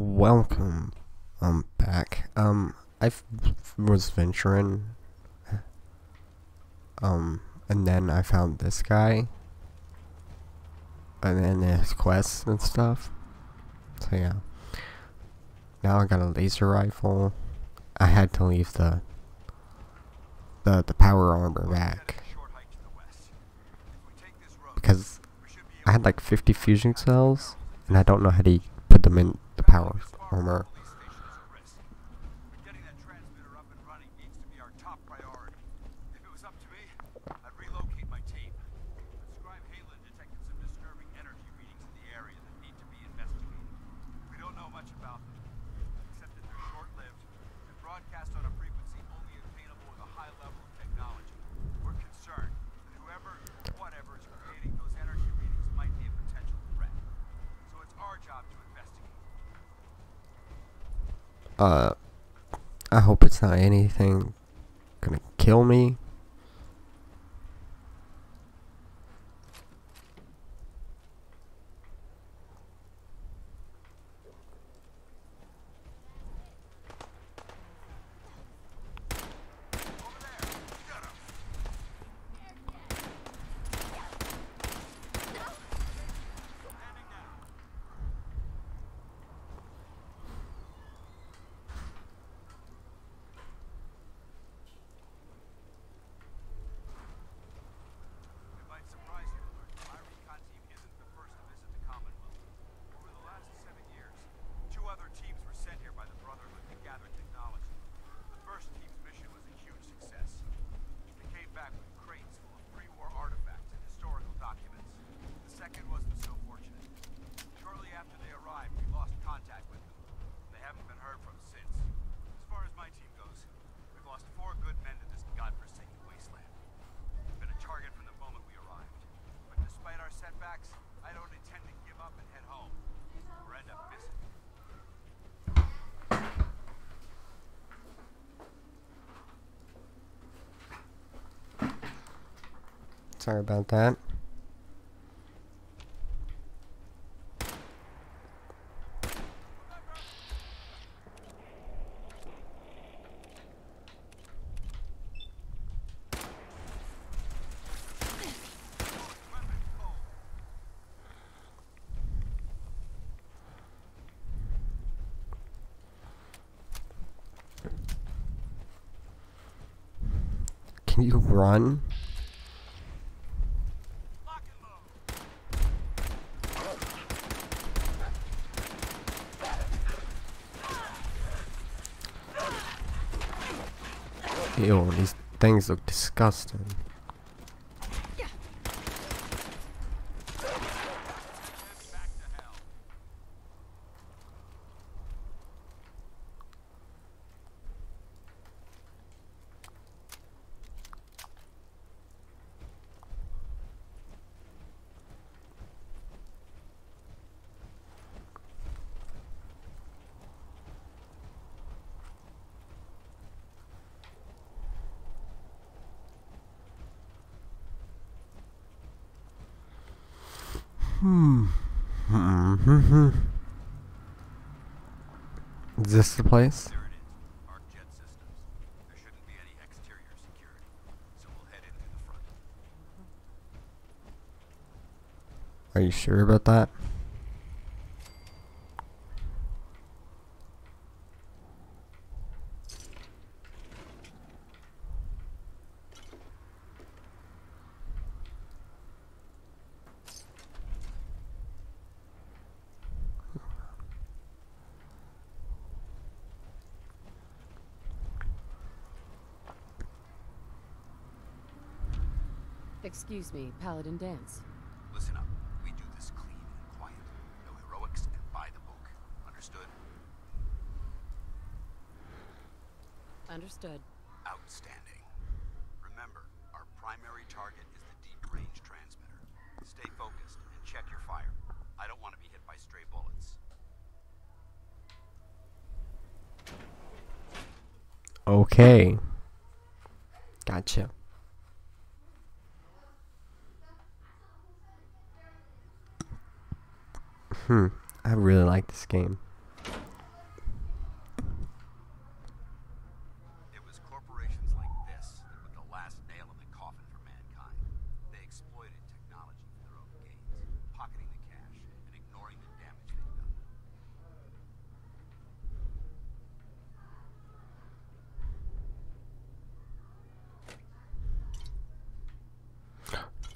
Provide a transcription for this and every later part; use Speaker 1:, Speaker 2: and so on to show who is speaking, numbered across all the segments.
Speaker 1: welcome. Um back. Um I was venturing um and then I found this guy and then his quests and stuff. So yeah. Now I got a laser rifle. I had to leave the the the power armor back. because I had like 50 fusion cells and I don't know how to put them in the power armor.
Speaker 2: Getting that transmitter up and running needs to be our top priority. If it was up to me, I'd relocate my team. But Scribe Haylen detected some disturbing energy readings in the area that need to be investigated. We don't know much about them, except that they're short-lived and broadcast on a frequency only obtainable with a high level of technology. We're concerned that whoever or whatever is creating those energy readings might be a potential threat. So it's our job to investigate.
Speaker 1: Uh, I hope it's not anything gonna kill me.
Speaker 2: It might surprise you to learn that my recon team isn't the first to visit the Commonwealth. Over the last seven years, two other teams were sent here by the Brotherhood to gather technology. The first team's mission was a huge success. They came back with crates full of pre-war artifacts and historical documents. The second wasn't so fortunate. Shortly after they arrived, we lost contact with them. They haven't been heard from since. As far as my team goes, we've lost four good men to this godforsaken wasteland. We've been a target from the moment we arrived. But despite our setbacks, I don't intend to give up and head home. Or end up missing.
Speaker 1: Sorry about that. Can you run?
Speaker 2: Lock and load!
Speaker 1: Ew, these things look disgusting. Hmm. Is this the place?
Speaker 2: There it is. Arc jet systems. There shouldn't be any exterior security. So we'll head in through the front.
Speaker 1: Are you sure about that?
Speaker 3: Excuse me, Paladin Danse.
Speaker 2: Listen up. We do this clean and quiet. No heroics and by the book. Understood?
Speaker 3: Understood.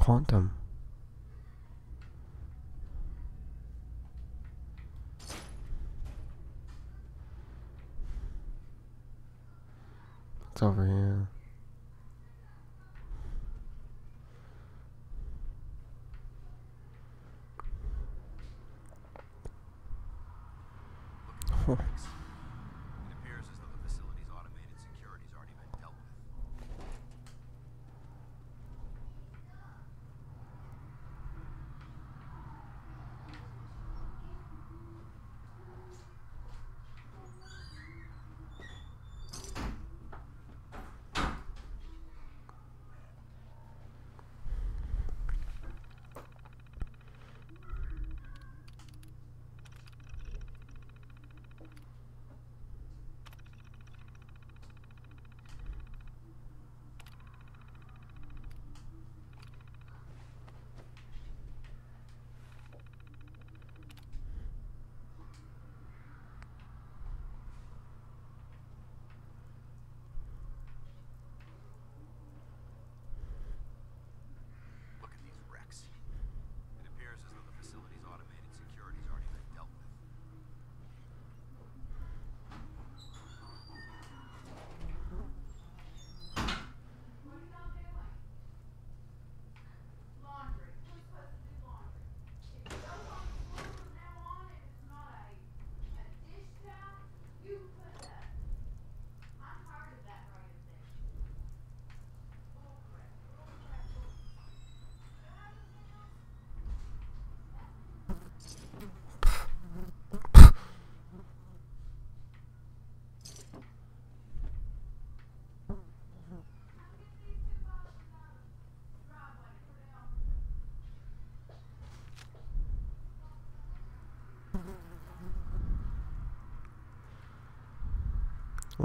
Speaker 2: quantum. It's over here.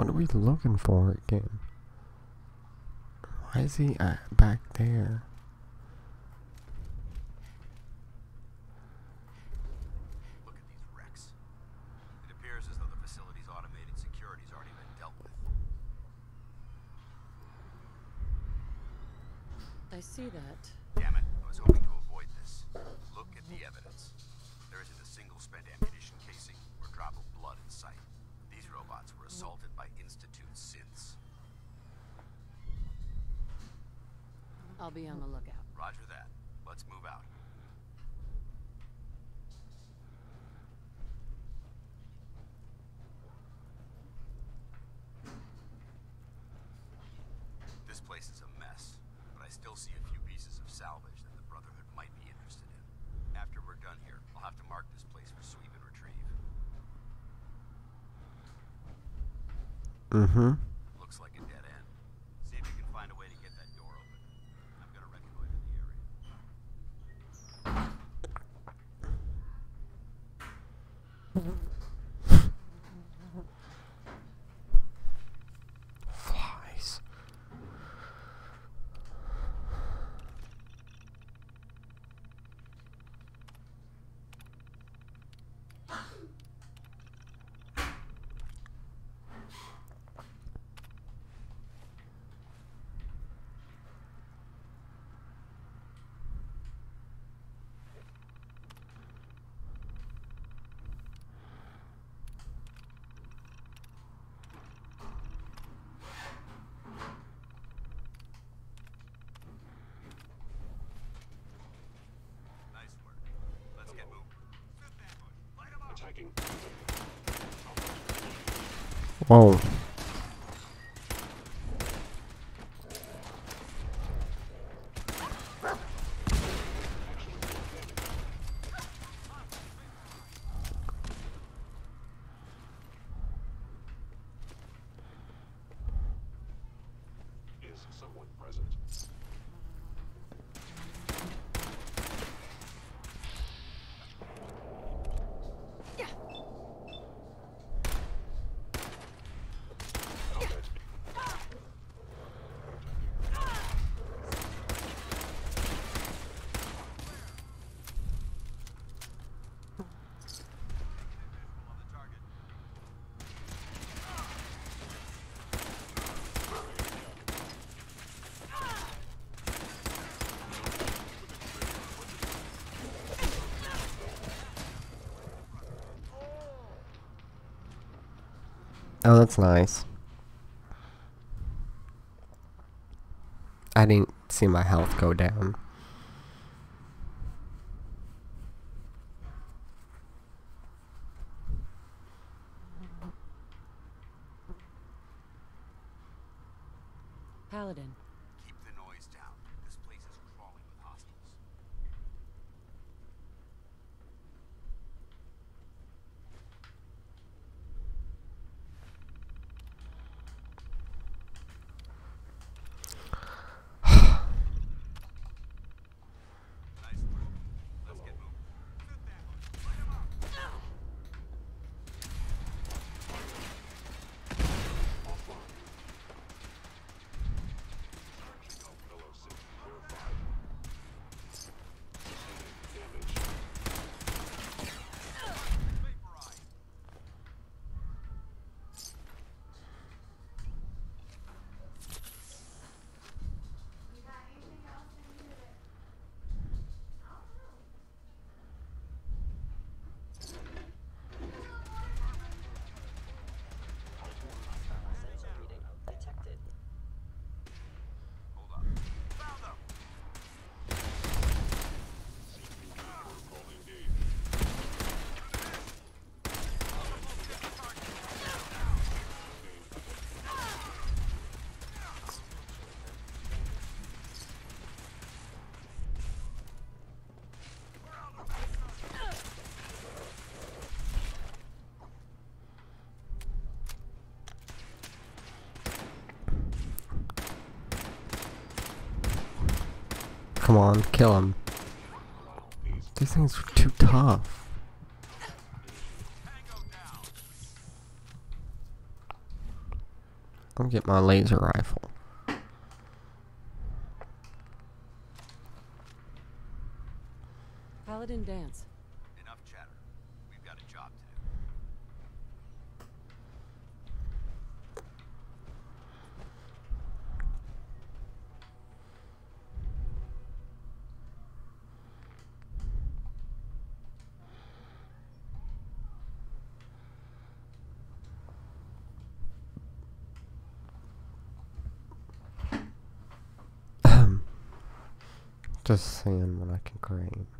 Speaker 2: What are we looking for again? Why is he back there? Mm-hmm. Whoa.
Speaker 1: Oh, that's nice. I didn't see my health go down.
Speaker 3: Paladin,
Speaker 2: Keep the noise down. This place is crawling with hostiles. Nice work. Let's get moving. Sit down. Light 'em up. Vaporize.
Speaker 4: You got anything else in here that? I don't know.
Speaker 2: Hold up. Found them.
Speaker 1: Come on, kill him. These things are too tough. I'll get my laser rifle.
Speaker 3: Paladin Danse.
Speaker 2: Enough chatter. We've got a job to do.
Speaker 1: Just seeing what I can create.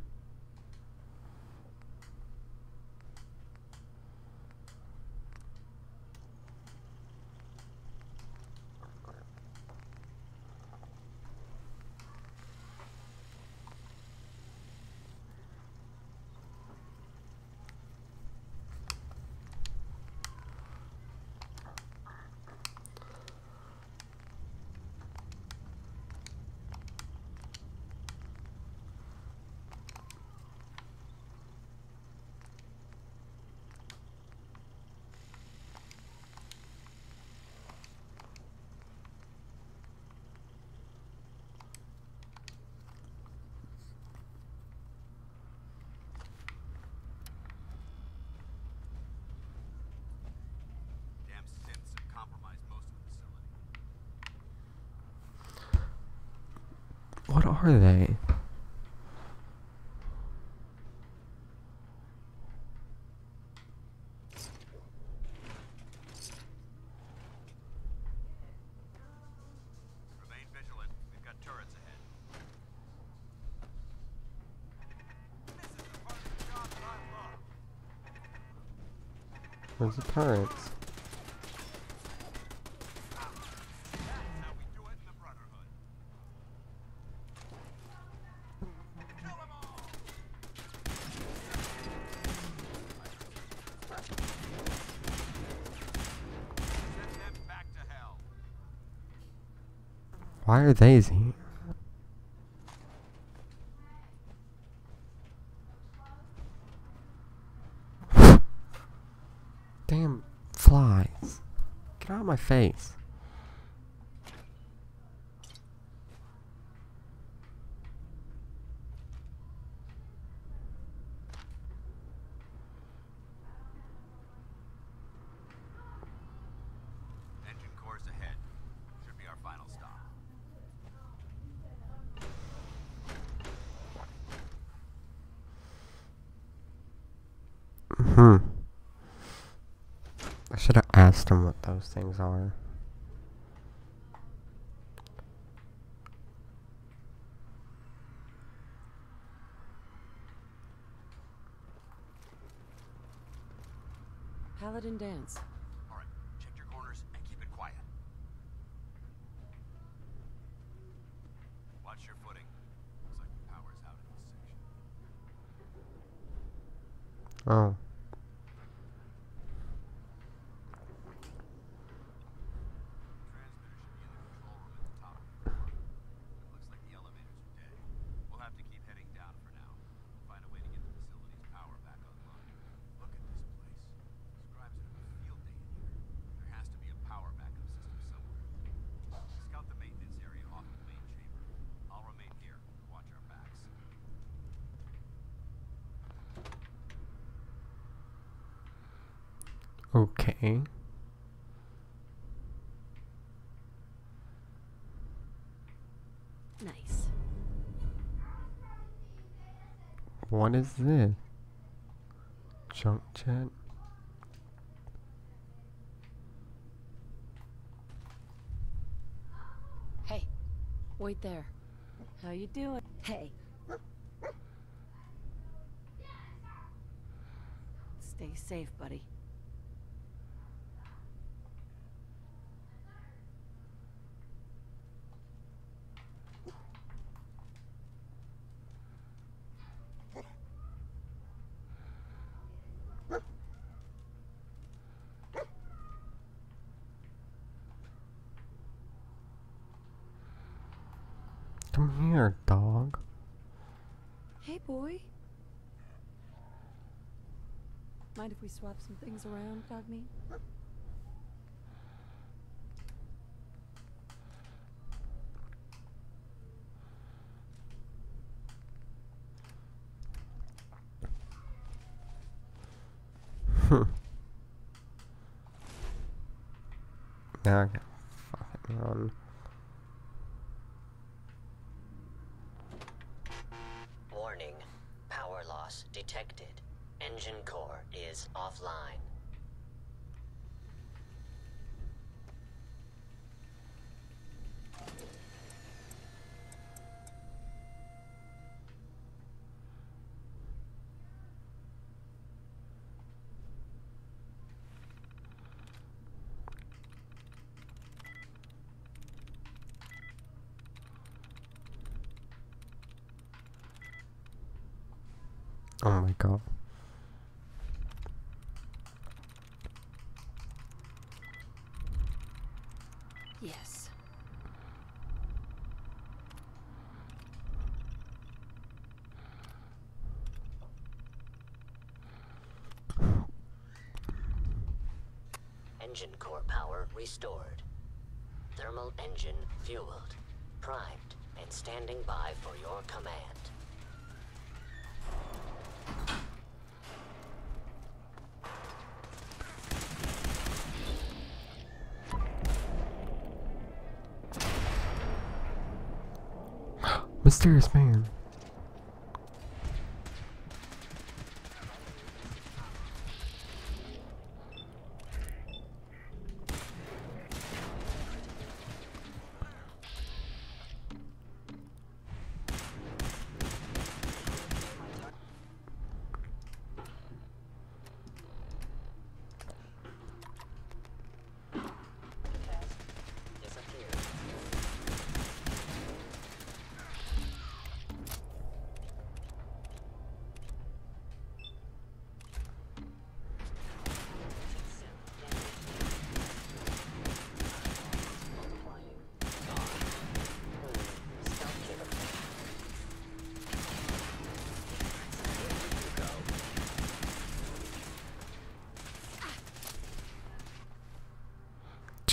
Speaker 2: Damn synths have compromised most of the facility.
Speaker 1: What are they?
Speaker 2: Remain vigilant. We've
Speaker 1: Why are they here? Damn flies. Get out of my face. Hmm. I should have asked him what those things are.
Speaker 2: Paladin Danse.
Speaker 1: What is this? Junk chat?
Speaker 2: Hey, wait there. How you doing? Hey. Stay safe, buddy. Mind if we swap some things around,
Speaker 5: Cogme?
Speaker 1: Oh my god.
Speaker 2: Yes.
Speaker 5: Engine core power restored. Thermal engine fueled, primed, and standing by for your command.
Speaker 1: mysterious man.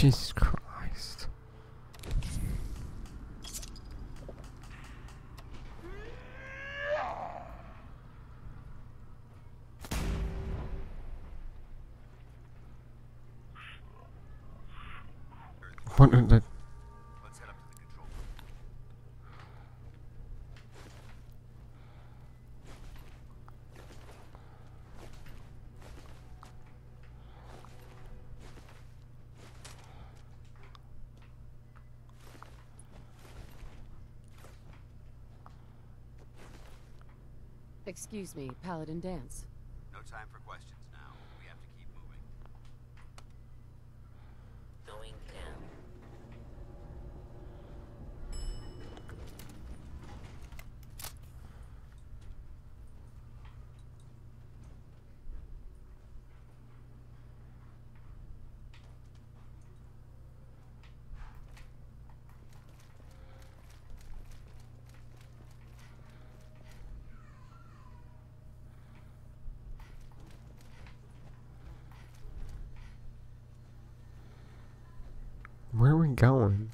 Speaker 1: Jesus Christ. What
Speaker 3: Excuse me, Paladin Danse.
Speaker 2: No time for questions now. We have to keep moving.
Speaker 5: Going now.
Speaker 1: Where are we going?
Speaker 5: Going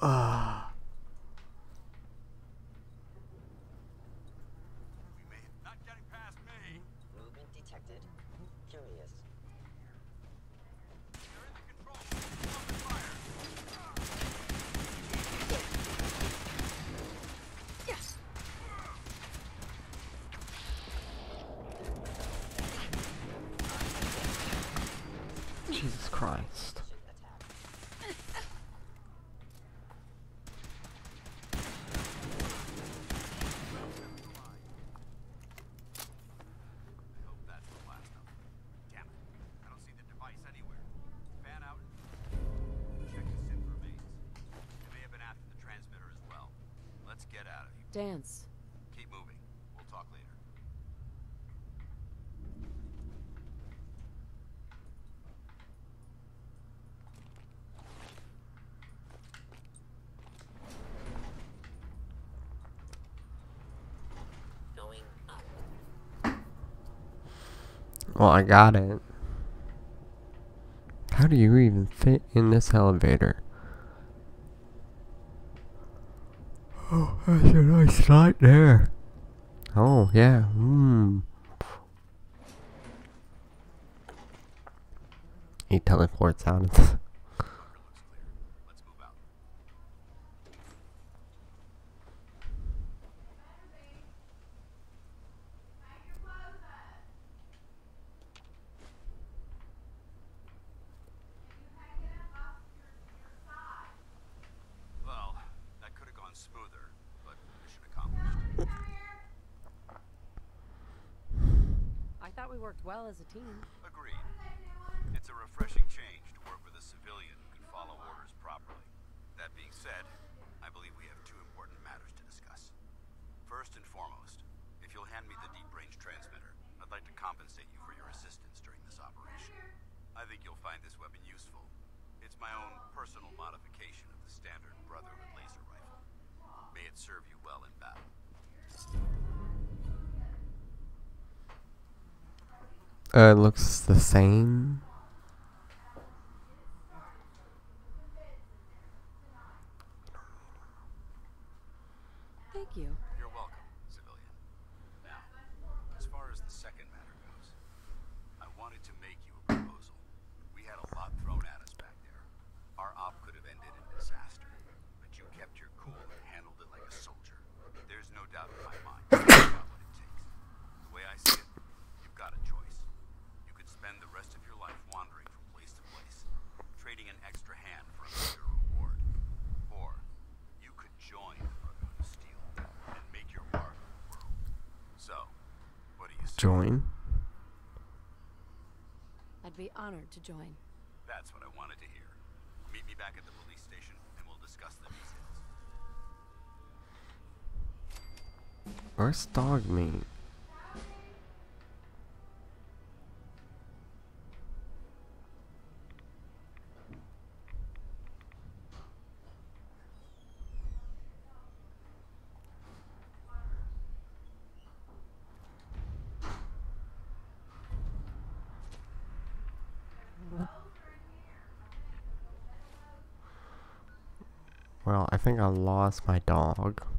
Speaker 5: up.
Speaker 2: We made it. Not getting past me.
Speaker 5: Movement detected. Curious.
Speaker 2: You're in the control. Open fire.
Speaker 1: Jesus Christ.
Speaker 5: Attack.
Speaker 2: I hope that's the last of them. Damn it. I don't see the device anywhere. Fan out. Check the synth remains. They may have been after the transmitter as well. Let's get out of here.
Speaker 3: Danse.
Speaker 2: Keep moving. We'll talk later.
Speaker 5: Going up.
Speaker 1: Well, I got it. How do you even fit in this elevator? Oh, that's a nice light there. Oh, yeah. Hmm. He teleports out of the.
Speaker 2: Bunker looks clear. Let's move out.
Speaker 4: Make your clothes up. You hang it up off your, your side.
Speaker 2: Well, that could have gone smoother, but mission accomplished.
Speaker 4: Come here.
Speaker 3: I thought we worked well as a team.
Speaker 2: Agreed. It's a refreshing change to work with a civilian who can follow orders properly. That being said, I believe we have two important matters to discuss. First and foremost, if you'll hand me the deep range transmitter, I'd like to compensate you for your assistance during this operation. I think you'll find this weapon useful. It's my own personal modification of the standard Brotherhood laser rifle. May it serve you
Speaker 1: Uh, it looks the same.
Speaker 3: Thank you.
Speaker 2: You're welcome, civilian. Now, as far as the second matter goes, I wanted to make you a proposal. We had a lot thrown at us back there. Our op could have ended in disaster, but you kept your cool and handled it like a soldier. There's no doubt in my mind you've got what it takes. The way I see it, you've got a choice. You could spend the rest of your life wandering from place to place, trading an extra hand for a bigger reward. Or you could join the Brotherhood of Steel and make your mark on the world. So, what do you say?
Speaker 1: Join.
Speaker 3: I'd be honored to join.
Speaker 2: That's what I wanted to hear. Meet me back at the police station and we'll discuss the details.
Speaker 1: Where's Dogmeat? Well, I think I lost my dog.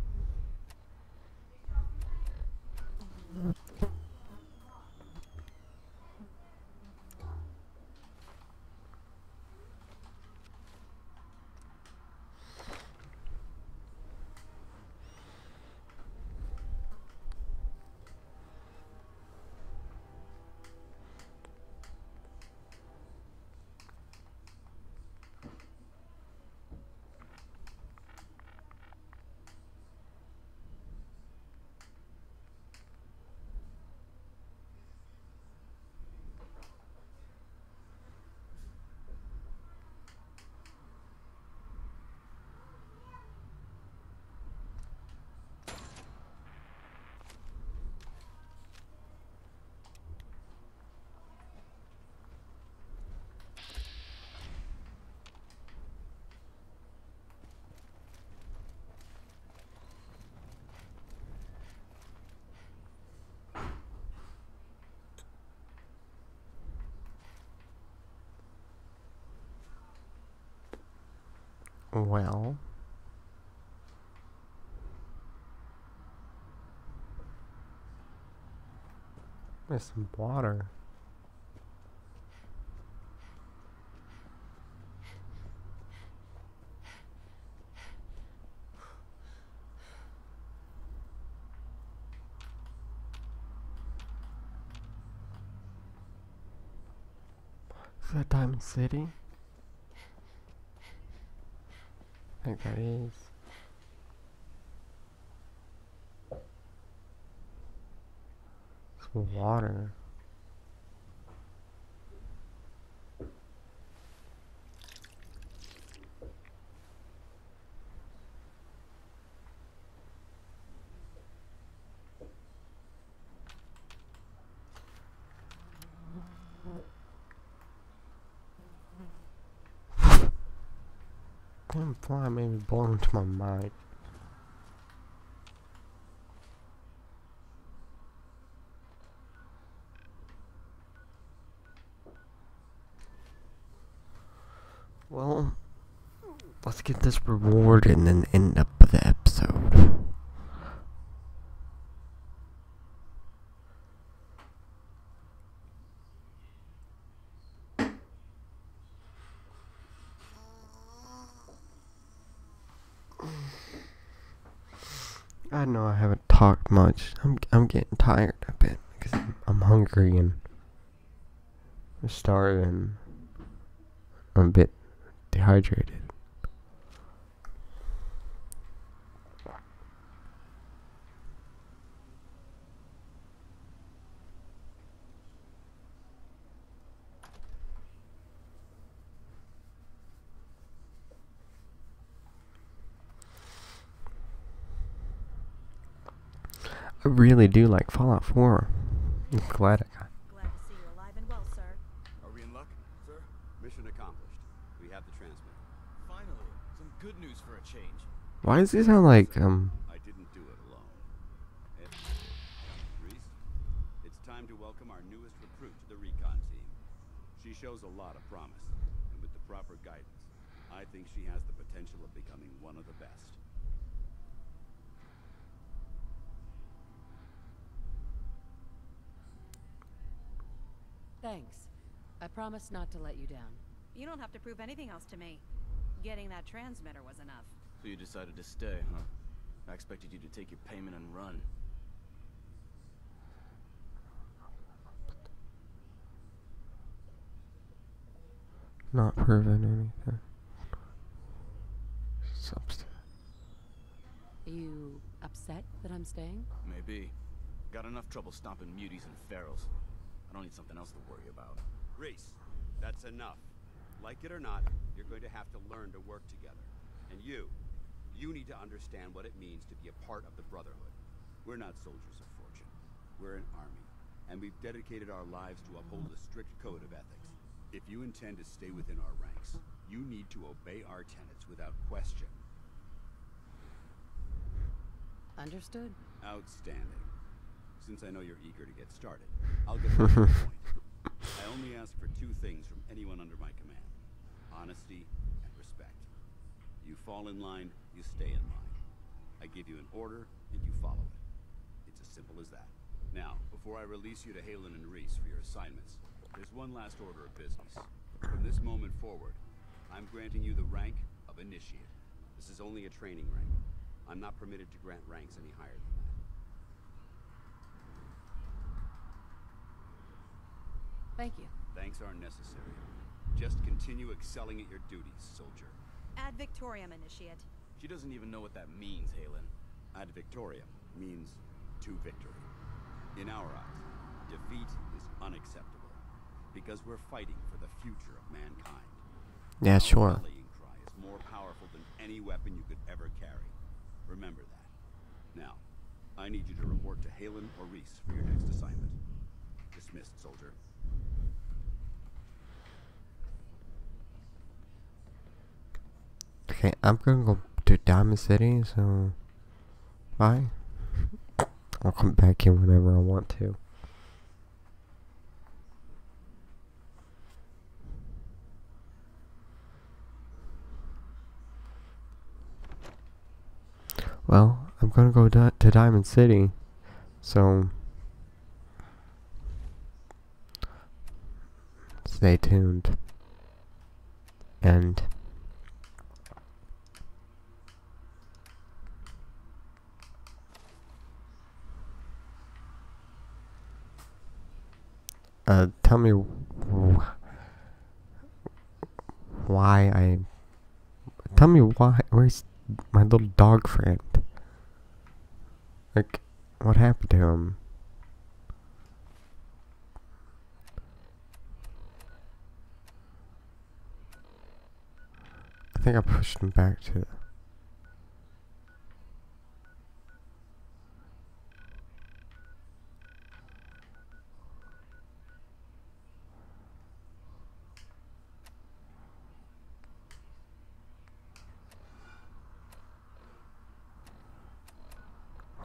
Speaker 1: Well. There's some water. Is that Diamond City? I think that is. Water. Damn fly made me my mind. Well, let's get this reward and then end up the episode. I know I haven't talked much. I'm I'm getting tired a bit because I'm, I'm hungry and starving. I'm a bit dehydrated. I really do like Fallout 4. I'm glad I got.
Speaker 6: Glad to see you alive and well, sir.
Speaker 2: Are we in luck, sir? Mission accomplished. We have the transmitter.
Speaker 7: Finally, some good news for a change.
Speaker 1: Why does he sound like um?
Speaker 2: I didn't do it alone. Ed- Rhys, it's time to welcome our newest recruit to the recon team. She shows a lot of promise, and with the proper guidance, I think she has the potential of becoming one of the best.
Speaker 3: Thanks. I promise not to let you down.
Speaker 6: You don't have to prove anything else to me. Getting that transmitter was enough.
Speaker 7: So you decided to stay, huh? I expected you to take your payment and run.
Speaker 1: Not proven anything. Substance.
Speaker 3: Are you upset that I'm staying?
Speaker 7: Maybe. Got enough trouble stomping muties and ferals. I don't need something else to worry about.
Speaker 2: Rhys, that's enough. Like it or not, you're going to have to learn to work together. And you, you need to understand what it means to be a part of the Brotherhood. We're not soldiers of fortune. We're an army, and we've dedicated our lives to uphold a strict code of ethics. If you intend to stay within our ranks, you need to obey our tenets without question.
Speaker 3: Understood.
Speaker 2: Outstanding. Since I know you're eager to get started, I'll get right to the point. I only ask for two things from anyone under my command. Honesty and respect. You fall in line, you stay in line. I give you an order, and you follow it. It's as simple as that. Now, before I release you to Haylen and Rhys for your assignments, there's one last order of business. From this moment forward, I'm granting you the rank of Initiate. This is only a training rank. I'm not permitted to grant ranks any higher than that.
Speaker 3: Thank you.
Speaker 2: Thanks aren't necessary. Just continue excelling at your duties, soldier.
Speaker 6: Ad Victoriam, Initiate.
Speaker 2: She doesn't even know what that means, Haylen. Ad victoriam means to victory. In our eyes, defeat is unacceptable because we're fighting for the future of mankind.
Speaker 1: Yeah,
Speaker 2: Our
Speaker 1: sure.
Speaker 2: rallying cry is more powerful than any weapon you could ever carry. Remember that. Now, I need you to report to Haylen or Rhys for your next assignment. Dismissed, soldier.
Speaker 1: Okay, I'm gonna go to Diamond City, so bye. I'll come back here whenever I want to. Well, I'm gonna go di- to Diamond City, so stay tuned. And uh, tell me wh- why I. Tell me why. Where's my little dog friend? Like, what happened to him? I think I pushed him back to.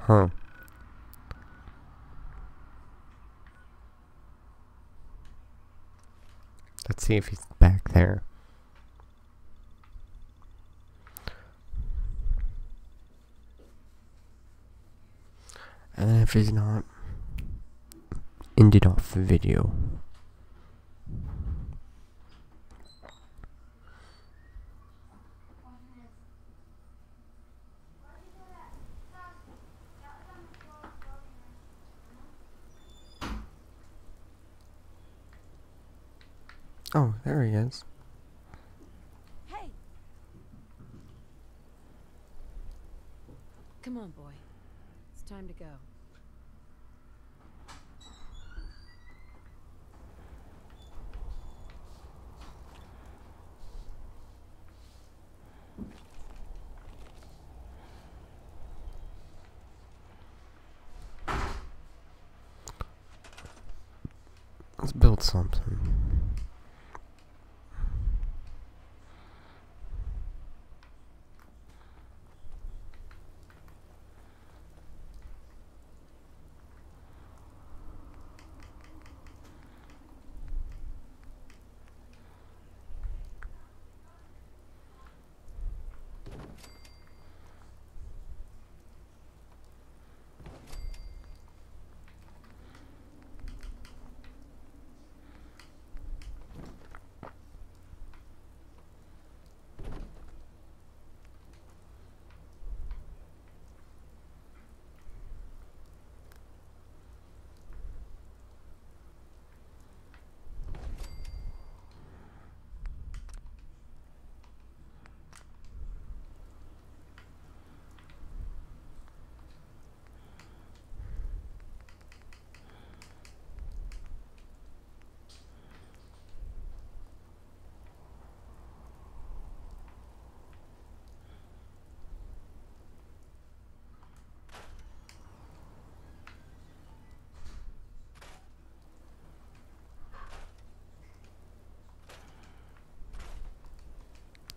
Speaker 1: Huh. Let's see if he's back there. And if he's not, end it off the video. Oh, there he is.
Speaker 6: Hey!
Speaker 3: Come on, boy. It's time to go.
Speaker 1: Let's build something.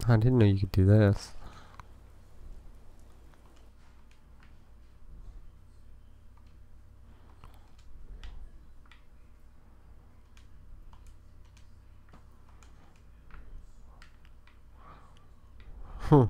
Speaker 1: I didn't know you could do this. Hmm.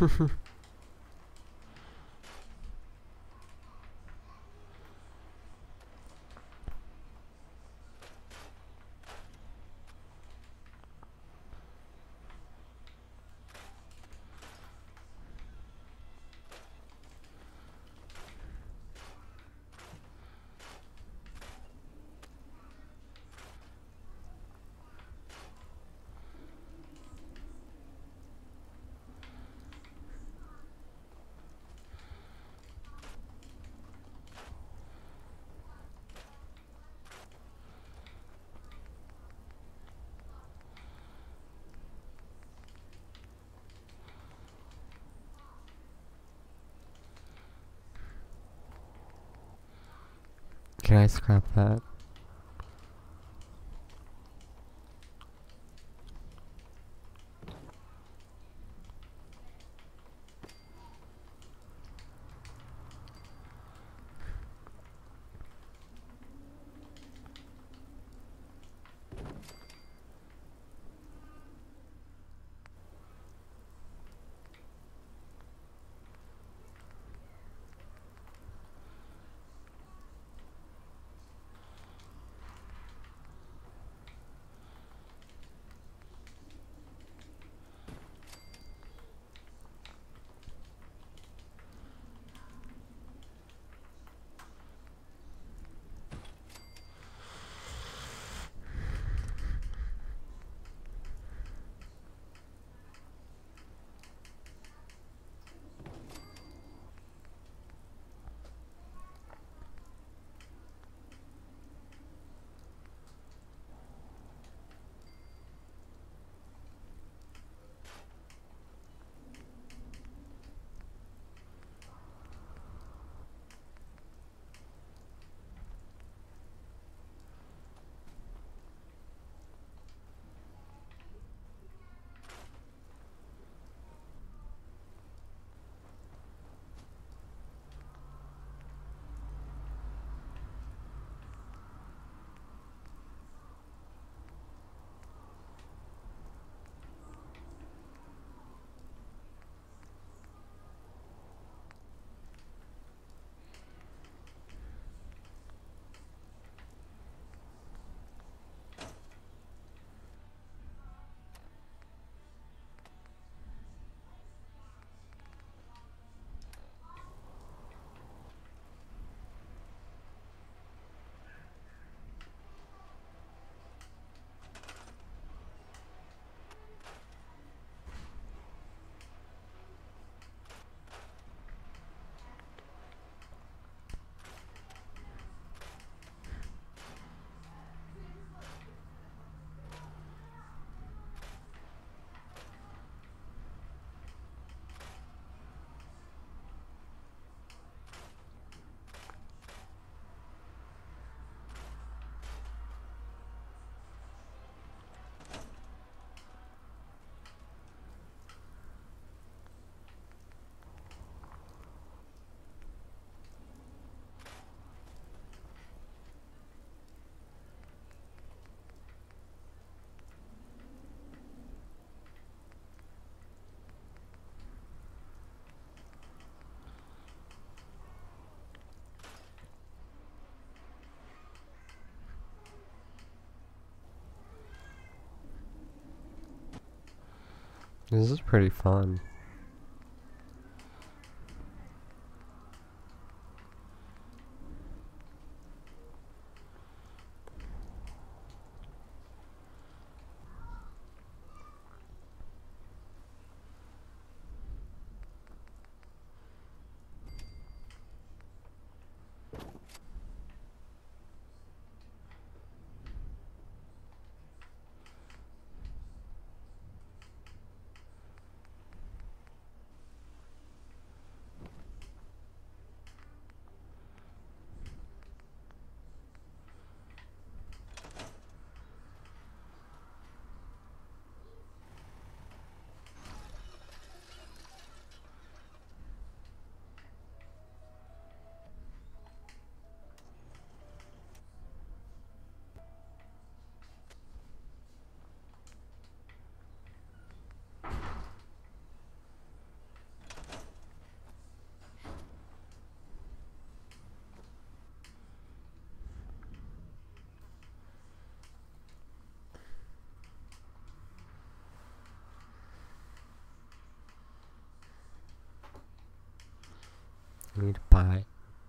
Speaker 1: God. Can I scrap that? This is pretty fun.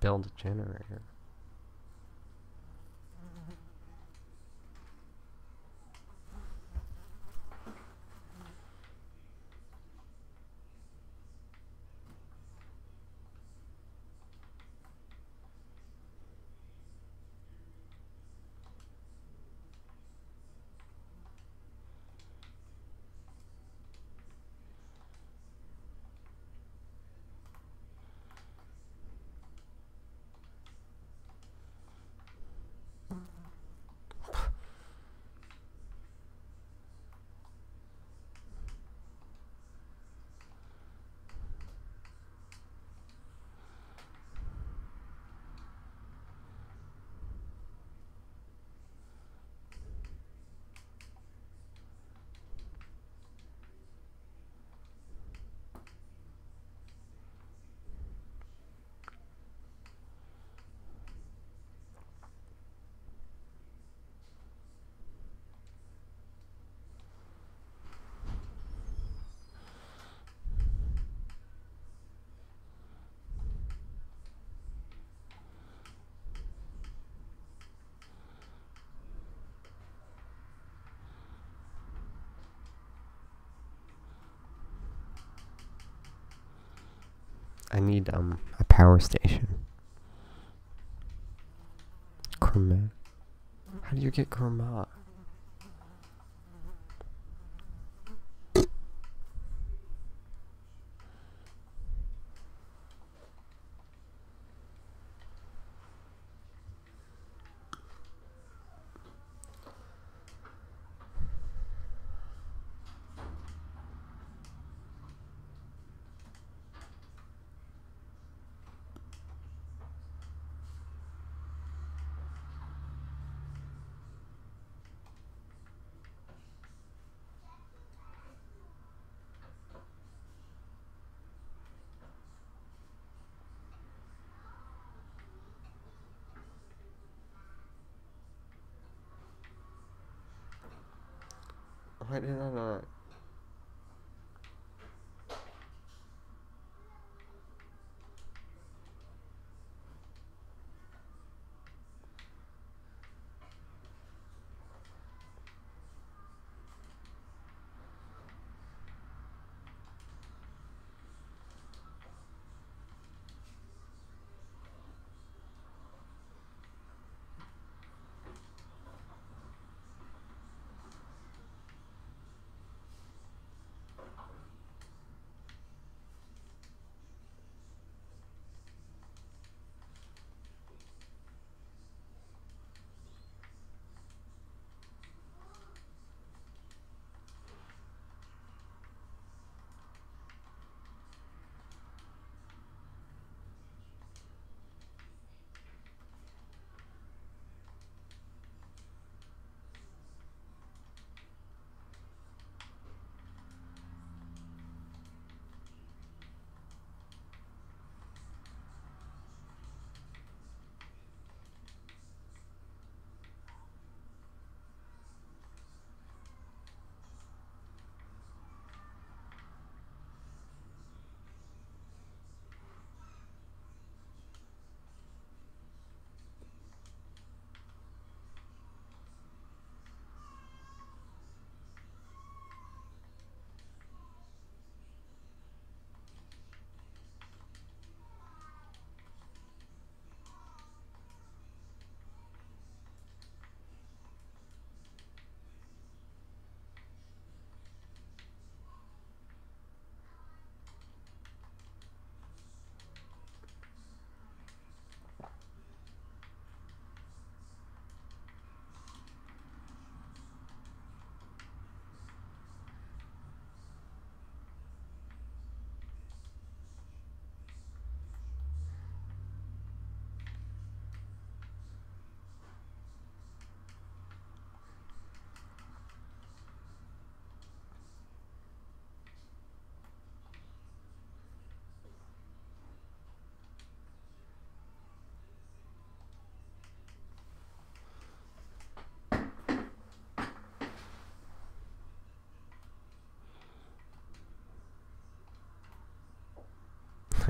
Speaker 1: Build a generator. I need um a power station. Kermit. How do you get Kermit? Why did I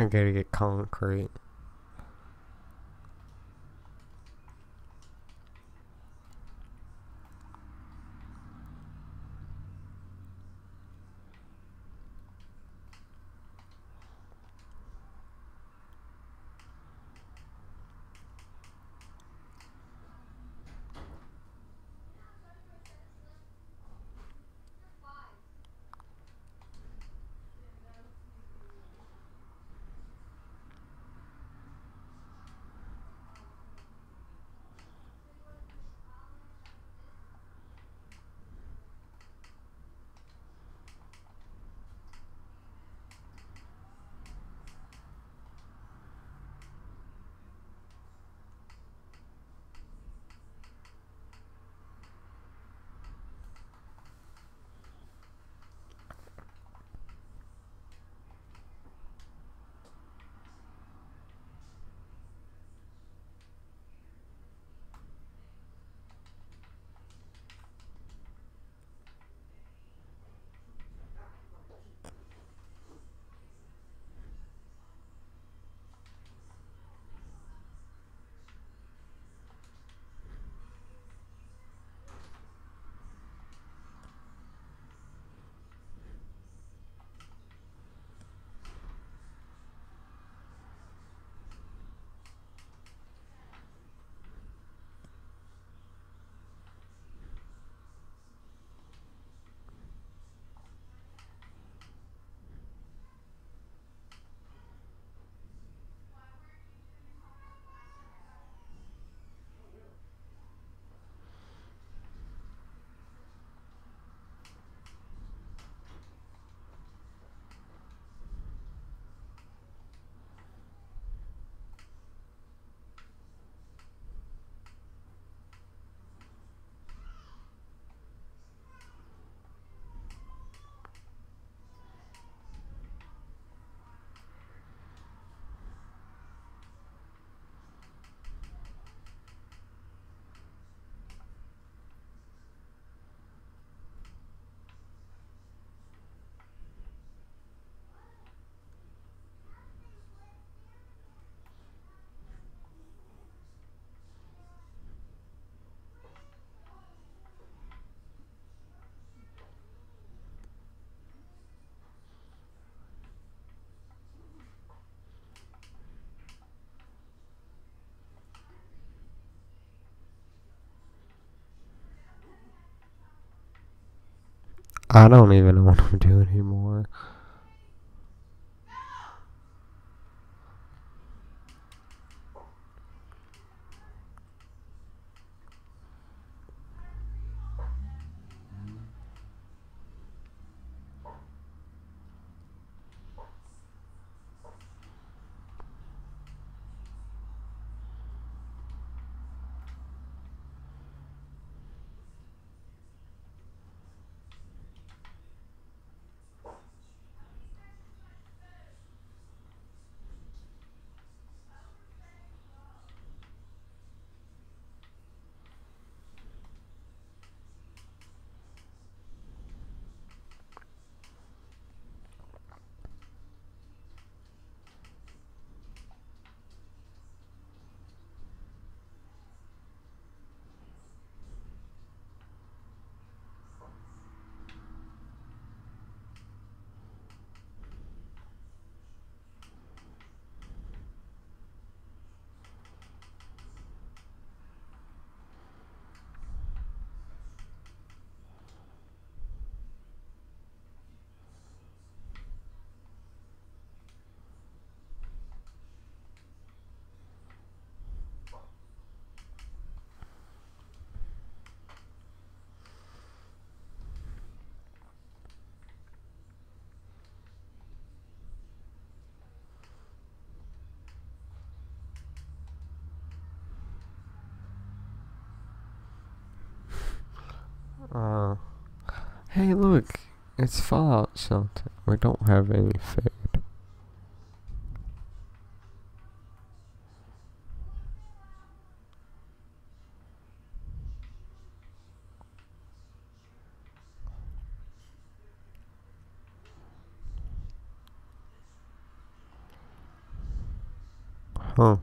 Speaker 1: I gotta get concrete. I don't even know what I'm doing anymore. Uh, hey, look, it's Fallout Shelter. We don't have any food. Huh.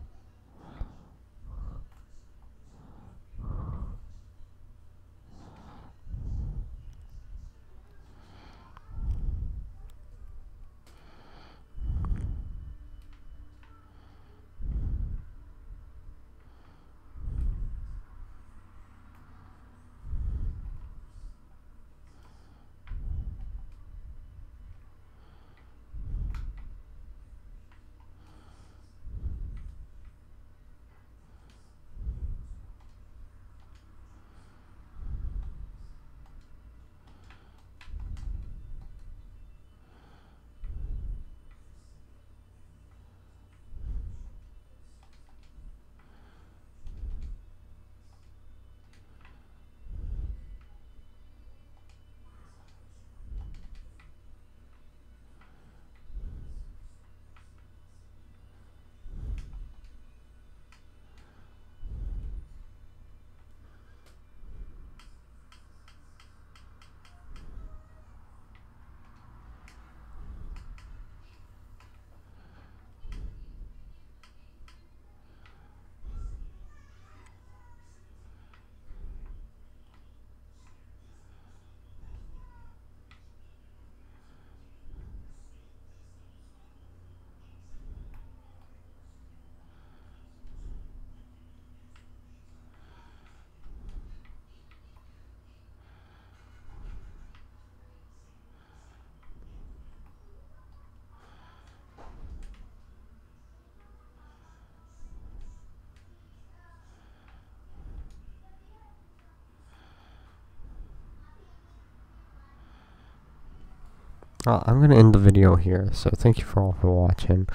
Speaker 1: Well, I'm gonna end the video here, so thank you for all for watching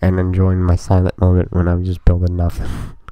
Speaker 1: and enjoying my silent moment when I'm just building nothing.